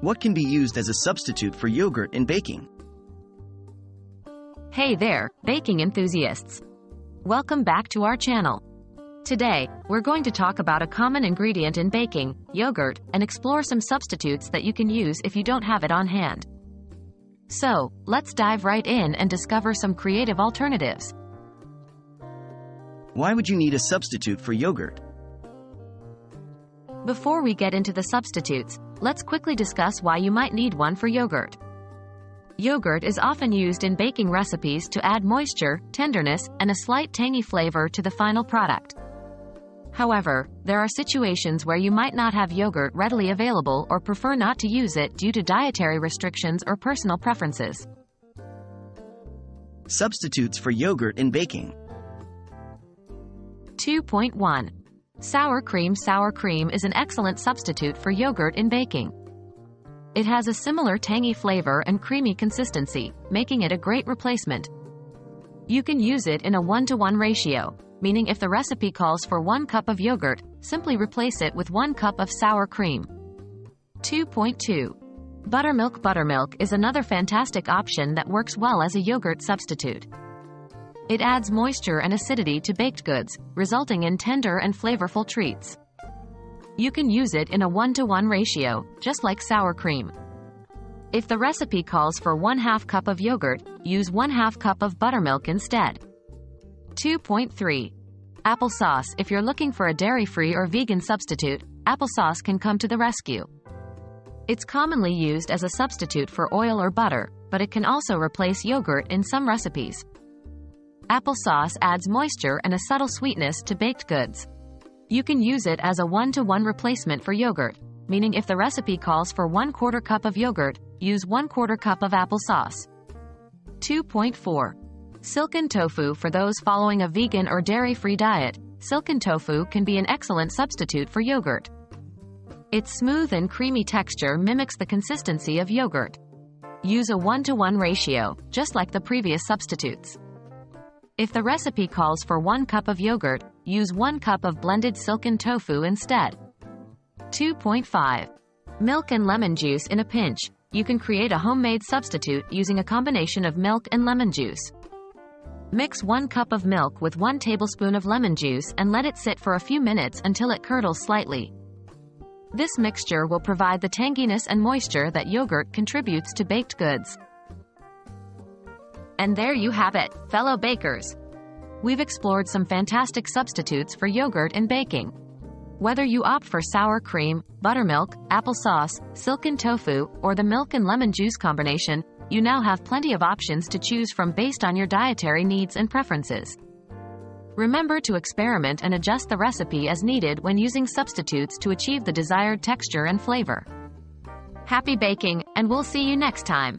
What can be used as a substitute for yogurt in baking? Hey there, baking enthusiasts. Welcome back to our channel. Today, we're going to talk about a common ingredient in baking, yogurt, and explore some substitutes that you can use if you don't have it on hand. So, let's dive right in and discover some creative alternatives. Why would you need a substitute for yogurt? Before we get into the substitutes, let's quickly discuss why you might need one for yogurt. Yogurt is often used in baking recipes to add moisture, tenderness, and a slight tangy flavor to the final product. However, there are situations where you might not have yogurt readily available or prefer not to use it due to dietary restrictions or personal preferences. Substitutes for yogurt in baking. 2.1. Sour cream Sour cream is an excellent substitute for yogurt in baking. It has a similar tangy flavor and creamy consistency, making it a great replacement. You can use it in a 1 to 1 ratio, meaning if the recipe calls for 1 cup of yogurt, simply replace it with 1 cup of sour cream. 2.2. Buttermilk Buttermilk is another fantastic option that works well as a yogurt substitute. It adds moisture and acidity to baked goods, resulting in tender and flavorful treats. You can use it in a 1 to 1 ratio, just like sour cream. If the recipe calls for 1 half cup of yogurt, use 1 half cup of buttermilk instead. 2.3. Applesauce If you're looking for a dairy-free or vegan substitute, applesauce can come to the rescue. It's commonly used as a substitute for oil or butter, but it can also replace yogurt in some recipes. Applesauce adds moisture and a subtle sweetness to baked goods. You can use it as a one-to-one replacement for yogurt, meaning if the recipe calls for 1 quarter cup of yogurt, use 1 quarter cup of applesauce. 2.4. Silken tofu For those following a vegan or dairy-free diet, silken tofu can be an excellent substitute for yogurt. Its smooth and creamy texture mimics the consistency of yogurt. Use a 1 to 1 ratio, just like the previous substitutes. If the recipe calls for 1 cup of yogurt, use 1 cup of blended silken tofu instead. 2.5. Milk and lemon juice in a pinch. You can create a homemade substitute using a combination of milk and lemon juice. Mix 1 cup of milk with 1 tablespoon of lemon juice and let it sit for a few minutes until it curdles slightly. This mixture will provide the tanginess and moisture that yogurt contributes to baked goods. And there you have it, fellow bakers. We've explored some fantastic substitutes for yogurt in baking. Whether you opt for sour cream, buttermilk, applesauce, silken tofu, or the milk and lemon juice combination, you now have plenty of options to choose from based on your dietary needs and preferences. Remember to experiment and adjust the recipe as needed when using substitutes to achieve the desired texture and flavor. Happy baking, and we'll see you next time.